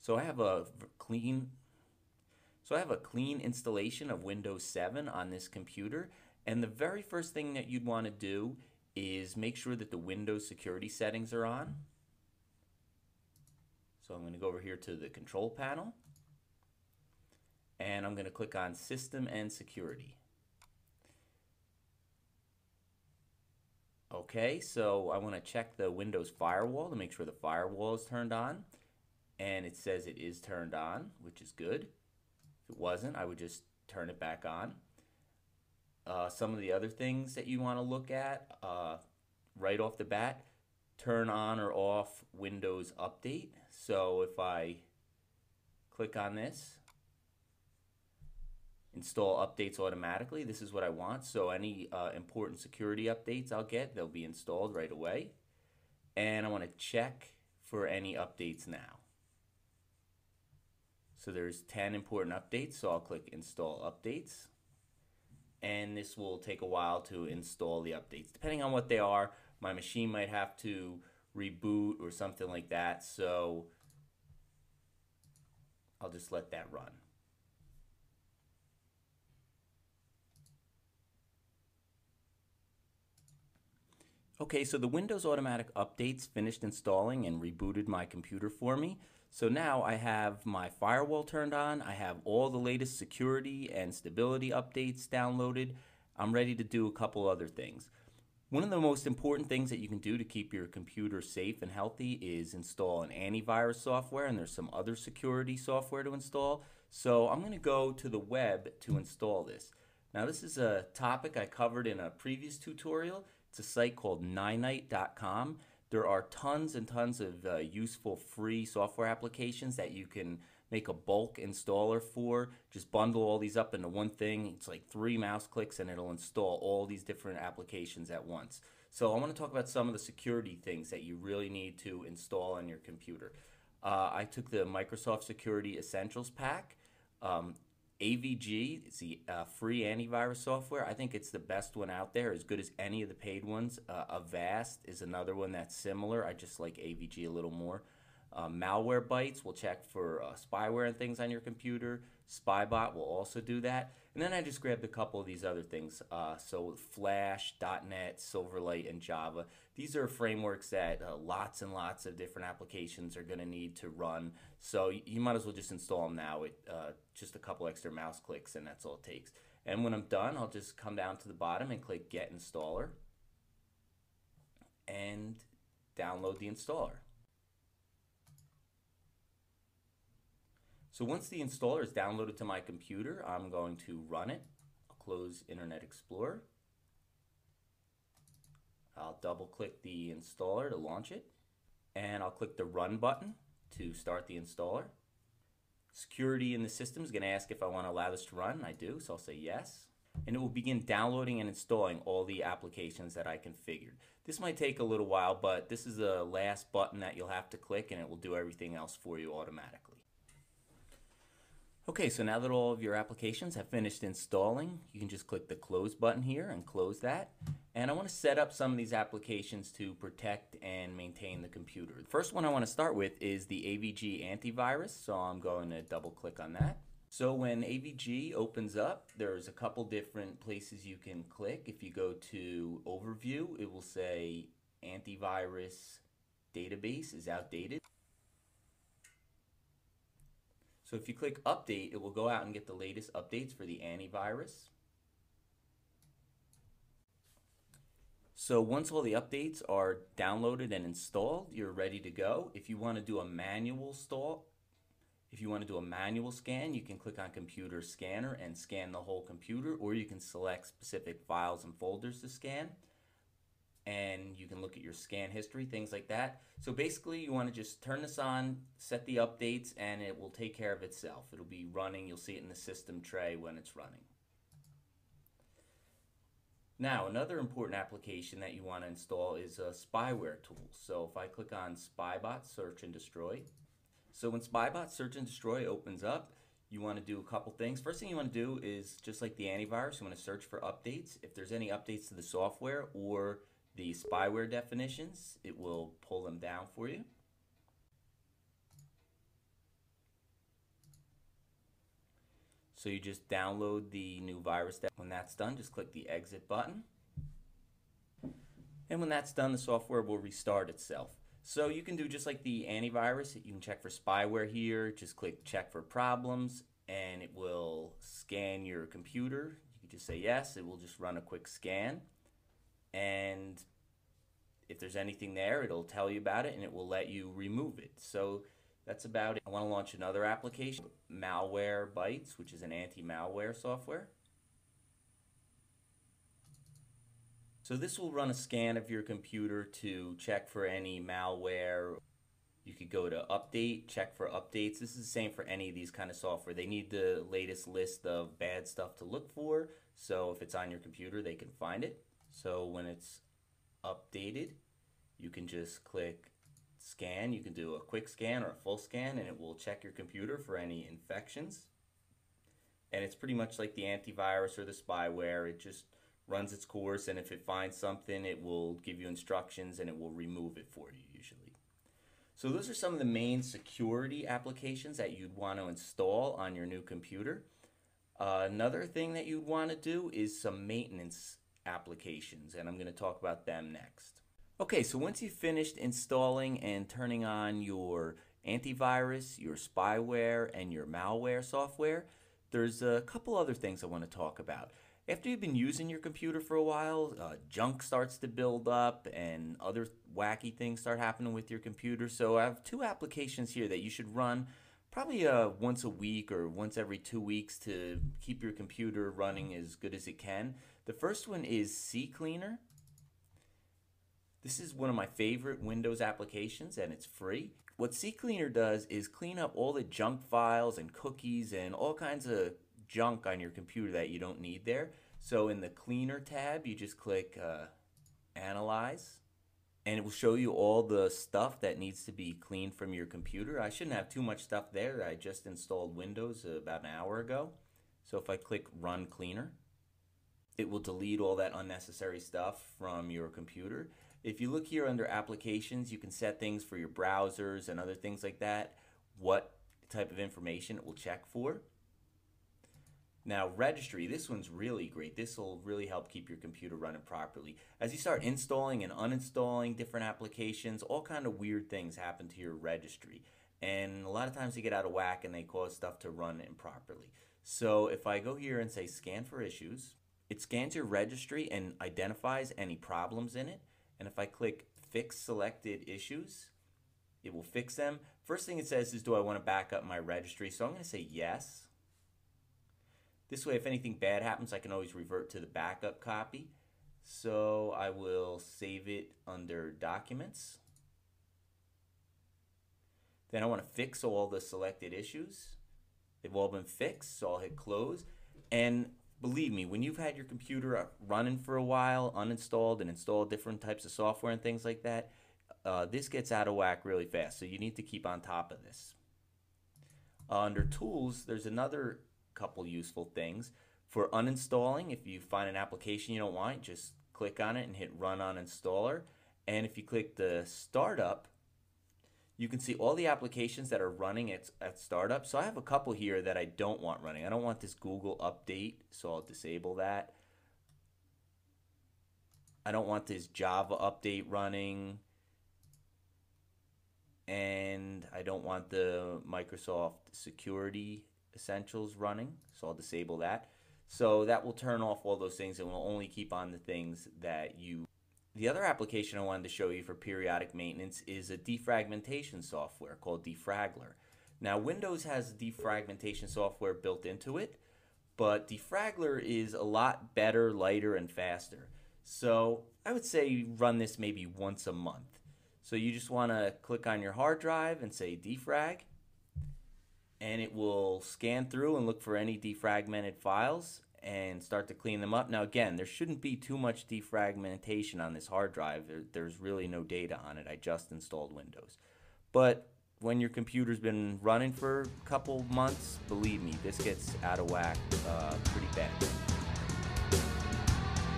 So I have a clean so I have a clean installation of Windows 7 on this computer and the very first thing that you'd want to do is make sure that the Windows security settings are on. So I'm going to go over here to the control panel and I'm going to click on System and Security. Okay, so I want to check the Windows firewall to make sure the firewall is turned on. And it says it is turned on, which is good. If it wasn't, I would just turn it back on. Uh, some of the other things that you want to look at uh, right off the bat, turn on or off Windows Update. So if I click on this, install updates automatically. This is what I want. So any uh, important security updates I'll get, they'll be installed right away. And I want to check for any updates now. So there's 10 important updates, so I'll click install updates. And this will take a while to install the updates. Depending on what they are, my machine might have to reboot or something like that. So I'll just let that run. Okay, so the Windows Automatic Updates finished installing and rebooted my computer for me. So now I have my firewall turned on, I have all the latest security and stability updates downloaded. I'm ready to do a couple other things. One of the most important things that you can do to keep your computer safe and healthy is install an antivirus software and there's some other security software to install. So I'm going to go to the web to install this. Now this is a topic I covered in a previous tutorial. It's a site called Ninite.com. There are tons and tons of uh, useful free software applications that you can make a bulk installer for. Just bundle all these up into one thing. It's like three mouse clicks and it'll install all these different applications at once. So I want to talk about some of the security things that you really need to install on your computer. Uh, I took the Microsoft Security Essentials Pack. Um, AVG is the uh, free antivirus software. I think it's the best one out there, as good as any of the paid ones. Uh, Avast is another one that's similar. I just like AVG a little more. Uh, Malwarebytes will check for uh, spyware and things on your computer. Spybot will also do that. And then I just grabbed a couple of these other things. Uh, so Flash, .NET, Silverlight, and Java. These are frameworks that uh, lots and lots of different applications are going to need to run. So you might as well just install them now. It uh, just a couple extra mouse clicks, and that's all it takes. And when I'm done, I'll just come down to the bottom and click Get Installer and download the installer. So once the installer is downloaded to my computer, I'm going to run it. I'll close Internet Explorer. I'll double click the installer to launch it. And I'll click the Run button to start the installer. Security in the system is going to ask if I want to allow this to run. I do, so I'll say yes. And it will begin downloading and installing all the applications that I configured. This might take a little while, but this is the last button that you'll have to click and it will do everything else for you automatically. Okay, so now that all of your applications have finished installing, you can just click the close button here and close that. And I want to set up some of these applications to protect and maintain the computer. The first one I want to start with is the AVG antivirus, so I'm going to double click on that. So when AVG opens up, there's a couple different places you can click. If you go to Overview, it will say Antivirus Database is outdated. So if you click update, it will go out and get the latest updates for the antivirus. So once all the updates are downloaded and installed, you're ready to go. If you want to do a manual install, if you want to do a manual scan, you can click on computer scanner and scan the whole computer, or you can select specific files and folders to scan and you can look at your scan history, things like that. So basically you want to just turn this on, set the updates, and it will take care of itself. It'll be running, you'll see it in the system tray when it's running. Now, another important application that you want to install is a spyware tool. So if I click on Spybot Search and Destroy, so when Spybot Search and Destroy opens up, you want to do a couple things. First thing you want to do is just like the antivirus, you want to search for updates. If there's any updates to the software or the spyware definitions. It will pull them down for you. So you just download the new virus. When that's done, just click the exit button. And when that's done, the software will restart itself. So you can do just like the antivirus. You can check for spyware here. Just click check for problems and it will scan your computer. You can just say yes. It will just run a quick scan. And if there's anything there, it'll tell you about it and it will let you remove it. So that's about it. I want to launch another application, Malwarebytes, which is an anti-malware software. So this will run a scan of your computer to check for any malware. You could go to update, check for updates. This is the same for any of these kind of software. They need the latest list of bad stuff to look for. So if it's on your computer, they can find it. So when it's updated, you can just click scan. You can do a quick scan or a full scan and it will check your computer for any infections. And it's pretty much like the antivirus or the spyware. It just runs its course, and if it finds something, it will give you instructions and it will remove it for you usually. So those are some of the main security applications that you'd want to install on your new computer. Uh, another thing that you'd want to do is some maintenance applications, and I'm going to talk about them next. Okay, so once you've finished installing and turning on your antivirus, your spyware, and your malware software, there's a couple other things I want to talk about after you've been using your computer for a while, uh, junk starts to build up and other wacky things start happening with your computer. So I have two applications here that you should run probably uh, once a week or once every two weeks to keep your computer running as good as it can. The first one is CCleaner. This is one of my favorite Windows applications and it's free. What CCleaner does is clean up all the junk files and cookies and all kinds of junk on your computer that you don't need there. So in the cleaner tab, you just click uh, analyze and it will show you all the stuff that needs to be cleaned from your computer. I shouldn't have too much stuff there. I just installed Windows about an hour ago. So if I click run cleaner, it will delete all that unnecessary stuff from your computer. If you look here under applications, you can set things for your browsers and other things like that, what type of information it will check for. Now, registry, this one's really great. This will really help keep your computer running properly. As you start installing and uninstalling different applications, all kind of weird things happen to your registry. And a lot of times they get out of whack and they cause stuff to run improperly. So if I go here and say scan for issues, it scans your registry and identifies any problems in it. And if I click fix selected issues, it will fix them. First thing it says is do I want to back up my registry? So I'm going to say yes. This way, if anything bad happens, I can always revert to the backup copy. So I will save it under Documents. Then I want to fix all the selected issues. They've all been fixed, so I'll hit Close. And believe me, when you've had your computer running for a while, uninstalled and installed different types of software and things like that, uh, this gets out of whack really fast. So you need to keep on top of this. Uh, under Tools, there's another couple useful things. For uninstalling, if you find an application you don't want, just click on it and hit run uninstaller. And if you click the startup, you can see all the applications that are running at, at startup. So I have a couple here that I don't want running. I don't want this Google update, so I'll disable that. I don't want this Java update running. And I don't want the Microsoft security essentials running, so I'll disable that. So that will turn off all those things and will only keep on the things that you. The other application I wanted to show you for periodic maintenance is a defragmentation software called Defraggler. Now Windows has defragmentation software built into it, but Defraggler is a lot better, lighter, and faster. So I would say run this maybe once a month. So you just want to click on your hard drive and say defrag, and it will scan through and look for any defragmented files and start to clean them up. Now, again, there shouldn't be too much defragmentation on this hard drive. There, there's really no data on it. I just installed Windows. But when your computer's been running for a couple months, believe me, this gets out of whack uh, pretty bad.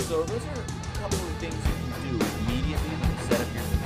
So those are a couple of things you can do immediately you set up your computer